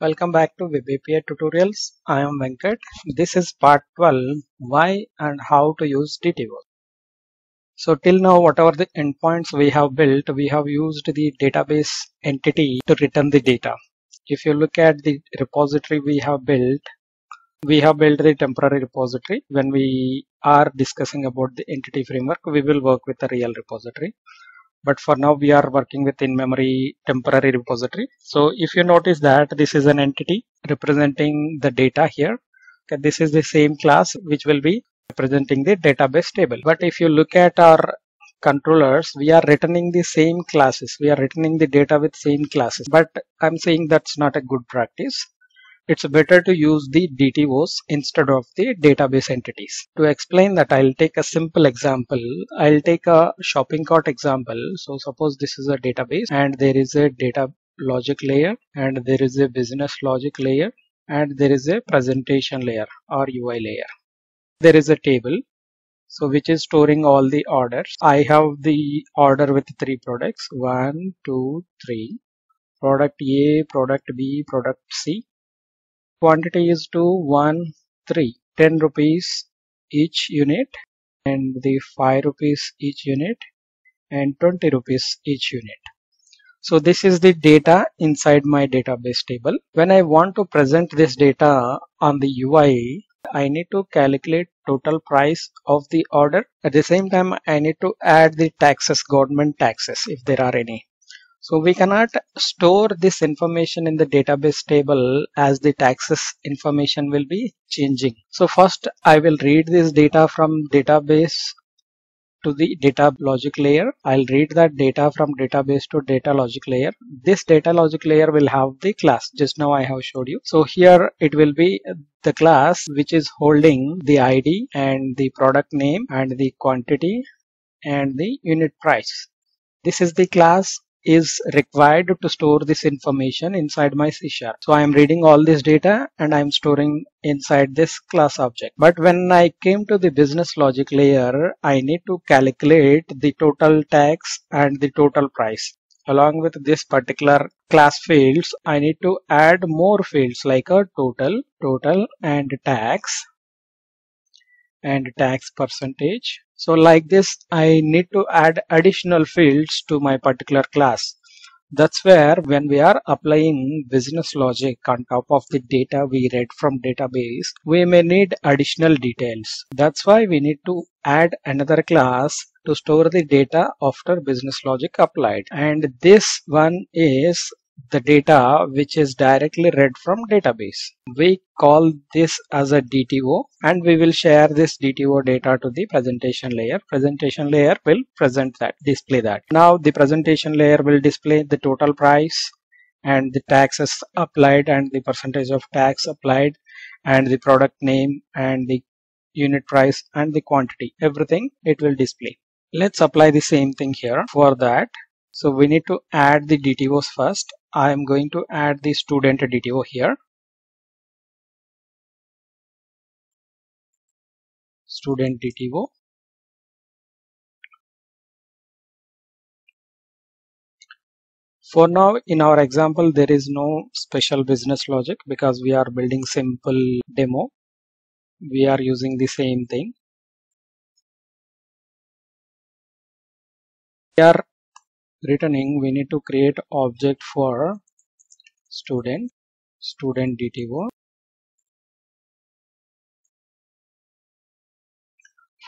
Welcome back to Web API tutorials. I am Venkat. This is part 12 why and how to use DTO. So till now whatever the endpoints we have built we have used the database entity to return the data. If you look at the repository we have built we have built the temporary repository. When we are discussing about the entity framework we will work with a real repository but for now we are working with in-memory temporary repository. So if you notice that this is an entity representing the data here, okay, this is the same class which will be representing the database table. But if you look at our controllers, we are returning the same classes. We are returning the data with same classes. But I'm saying that's not a good practice it's better to use the DTOs instead of the database entities. To explain that, I'll take a simple example. I'll take a shopping cart example. So suppose this is a database and there is a data logic layer and there is a business logic layer and there is a presentation layer or UI layer. There is a table so which is storing all the orders. I have the order with three products one, two, three. Product A, product B, product C quantity is to 1 3 10 rupees each unit and the 5 rupees each unit and 20 rupees each unit. So this is the data inside my database table. When i want to present this data on the ui i need to calculate total price of the order. At the same time i need to add the taxes government taxes if there are any so we cannot store this information in the database table as the taxes information will be changing. So first I will read this data from database to the data logic layer. I'll read that data from database to data logic layer. This data logic layer will have the class. Just now I have showed you. So here it will be the class which is holding the ID and the product name and the quantity and the unit price. This is the class is required to store this information inside my C sharp. So I am reading all this data and I am storing inside this class object. But when I came to the business logic layer, I need to calculate the total tax and the total price. Along with this particular class fields, I need to add more fields like a total, total and tax and tax percentage so like this, I need to add additional fields to my particular class. That's where when we are applying business logic on top of the data we read from database, we may need additional details. That's why we need to add another class to store the data after business logic applied. And this one is the data which is directly read from database. We call this as a DTO and we will share this DTO data to the presentation layer. Presentation layer will present that, display that. Now the presentation layer will display the total price and the taxes applied and the percentage of tax applied and the product name and the unit price and the quantity everything it will display let's apply the same thing here for that so we need to add the DTOs first I am going to add the student DTO here. Student DTO. For now, in our example, there is no special business logic because we are building simple demo. We are using the same thing. We are returning we need to create object for student student DTO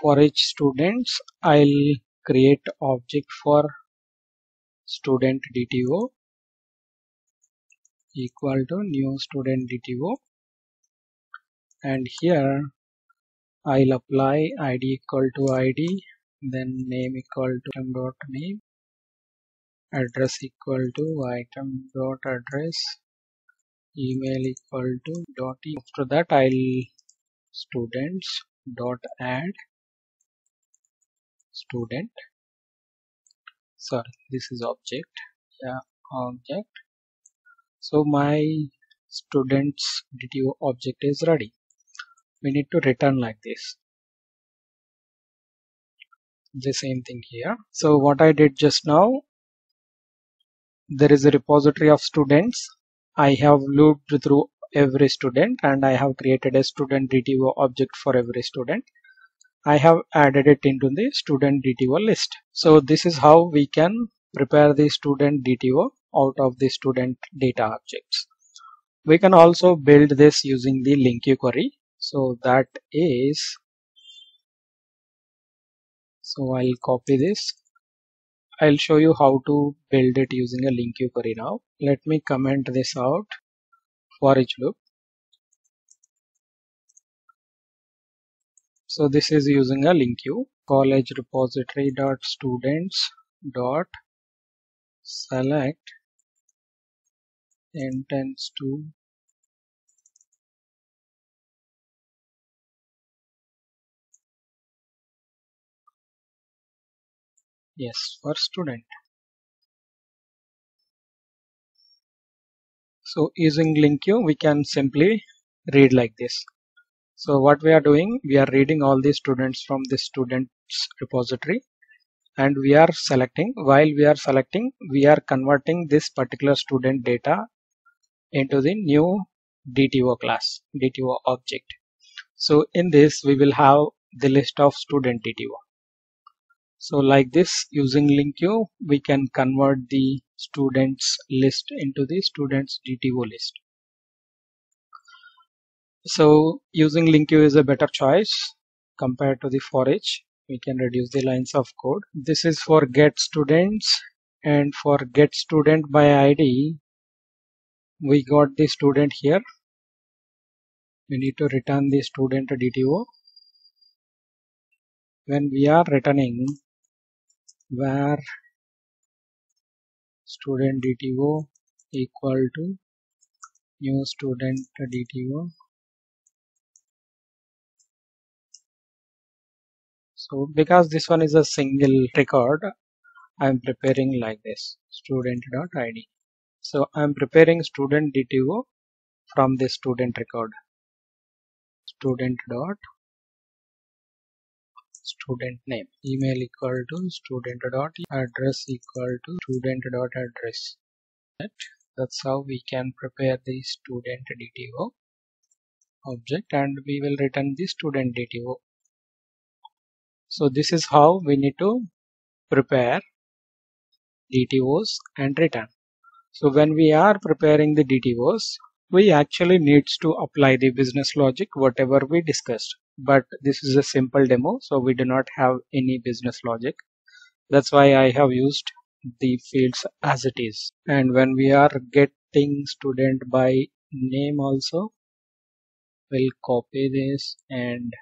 for each students I'll create object for student DTO equal to new student DTO and here I'll apply id equal to id then name equal to dot name address equal to item dot address email equal to dot e. after that I'll students dot add student. Sorry this is object. Yeah object. So my students DTO object is ready. We need to return like this. The same thing here. So what I did just now there is a repository of students I have looped through every student and I have created a student DTO object for every student. I have added it into the student DTO list. So this is how we can prepare the student DTO out of the student data objects. We can also build this using the LINQ query. So that is, so I'll copy this. I'll show you how to build it using a LINQ query now. Let me comment this out for each loop. So this is using a LINQ college repository dot students dot select intends to yes for student. So using LINQ we can simply read like this. So what we are doing we are reading all the students from the students repository. And we are selecting while we are selecting we are converting this particular student data into the new DTO class DTO object. So in this we will have the list of student DTO so like this using LINQ we can convert the students list into the students DTO list. So using LINQ is a better choice compared to the for each we can reduce the lines of code. This is for get students and for get student by id we got the student here. We need to return the student DTO when we are returning where student DTO equal to new student DTO so because this one is a single record I'm preparing like this student.id so I'm preparing student DTO from the student record. Student dot student name. Email equal to student dot address equal to student dot address. That's how we can prepare the student DTO object and we will return the student DTO so this is how we need to prepare DTOs and return. So when we are preparing the DTOs we actually needs to apply the business logic whatever we discussed but this is a simple demo so we do not have any business logic. That's why I have used the fields as it is. And when we are getting student by name also we'll copy this and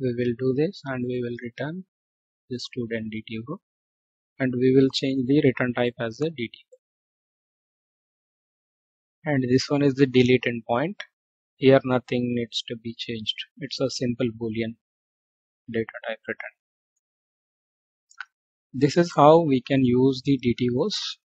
we will do this and we will return the student DTO and we will change the return type as a DTO and this one is the delete endpoint here nothing needs to be changed. It's a simple boolean data type return this is how we can use the DTOs